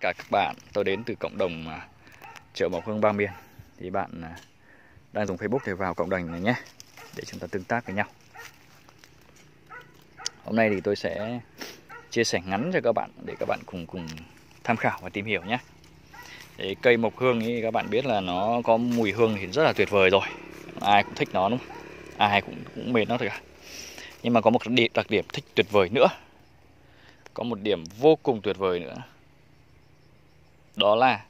cả các bạn. Tôi đến từ cộng đồng à, chợ Mộc Hương Ba Miền. Thì bạn à, đang dùng Facebook thì vào cộng đồng này nhé Để chúng ta tương tác với nhau. Hôm nay thì tôi sẽ chia sẻ ngắn cho các bạn Để các bạn cùng cùng tham khảo và tìm hiểu nhé. Đấy, cây mộc hương thì các bạn biết là nó có mùi hương thì rất là tuyệt vời rồi. Ai cũng thích nó đúng không? Ai cũng cũng mến nó thôi cả. Nhưng mà có một đặc điểm thích tuyệt vời nữa. Có một điểm vô cùng tuyệt vời nữa đó là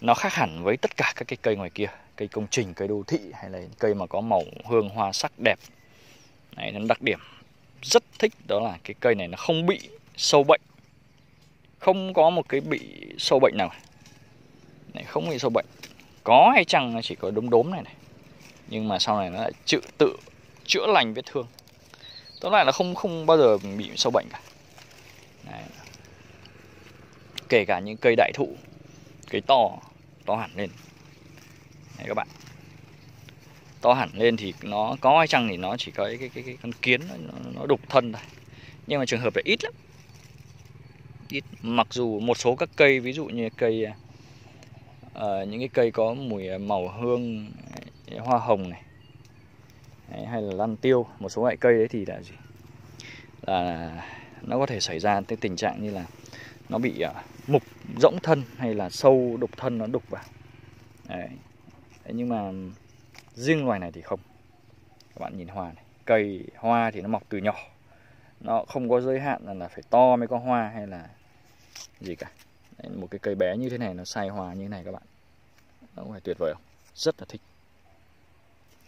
nó khác hẳn với tất cả các cái cây ngoài kia cây công trình cây đô thị hay là cây mà có màu hương hoa sắc đẹp. Đấy, nó đặc điểm rất thích đó là cái cây này nó không bị sâu bệnh. Không có một cái bị sâu bệnh nào. Này không bị sâu bệnh. Có hay chăng nó chỉ có đốm đốm này này. Nhưng mà sau này nó lại tự tự chữa lành vết thương. Tóm lại là không không bao giờ bị sâu bệnh cả. Đấy kể cả những cây đại thụ cây to to hẳn lên. Đấy các bạn. To hẳn lên thì nó có hay chăng thì nó chỉ có cái cái, cái, cái con kiến nó, nó đục thân thôi. Nhưng mà trường hợp là ít lắm. Ít. Mặc dù một số các cây ví dụ như cây uh, những cái cây có mùi màu hương hoa hồng này đấy, hay là lan tiêu một số loại cây đấy thì là gì? Là nó có thể xảy ra cái tình trạng như là nó bị uh, mục. rỗng thân hay là sâu đục thân nó đục vào. Đấy. đấy nhưng mà riêng loài này thì không. Các bạn nhìn hoa này. Cây hoa thì nó mọc từ nhỏ. Nó không có giới hạn là, là phải to mới có hoa hay là gì cả. Đấy, một cái cây bé như thế này nó sai hoa như thế này các bạn. Nó phải tuyệt vời không? Rất là thích.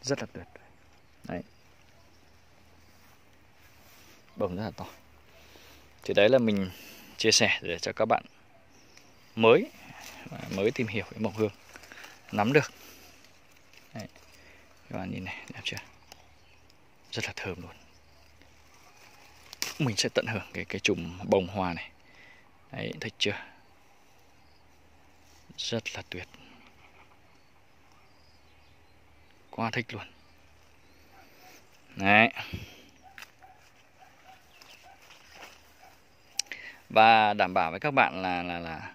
Rất là tuyệt đấy. Bông rất là to. Thì đấy là mình chia sẻ để cho các bạn mới mới tìm hiểu cái mộc hương, nắm được. Đấy. các bạn nhìn này, đẹp chưa? Rất là thơm luôn. Mình sẽ tận hưởng cái cái chùm bông hoa này. Đấy thấy chưa? Rất là tuyệt. Quá thích luôn. Đấy. Và đảm bảo với các bạn là là là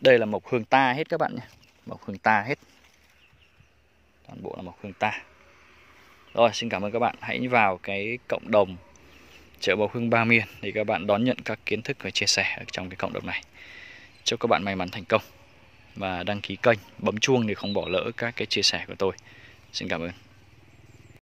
đây là mộc hương ta hết các bạn nhé. Mộc hương ta hết. Toàn bộ là mộc hương ta. Rồi, xin cảm ơn các bạn. Hãy vào cái cộng đồng chợ mộc hương ba miền để các bạn đón nhận các kiến thức và chia sẻ ở trong cái cộng đồng này. Chúc các bạn may mắn thành công. Và đăng ký kênh, bấm chuông để không bỏ lỡ các cái chia sẻ của tôi. Xin cảm ơn.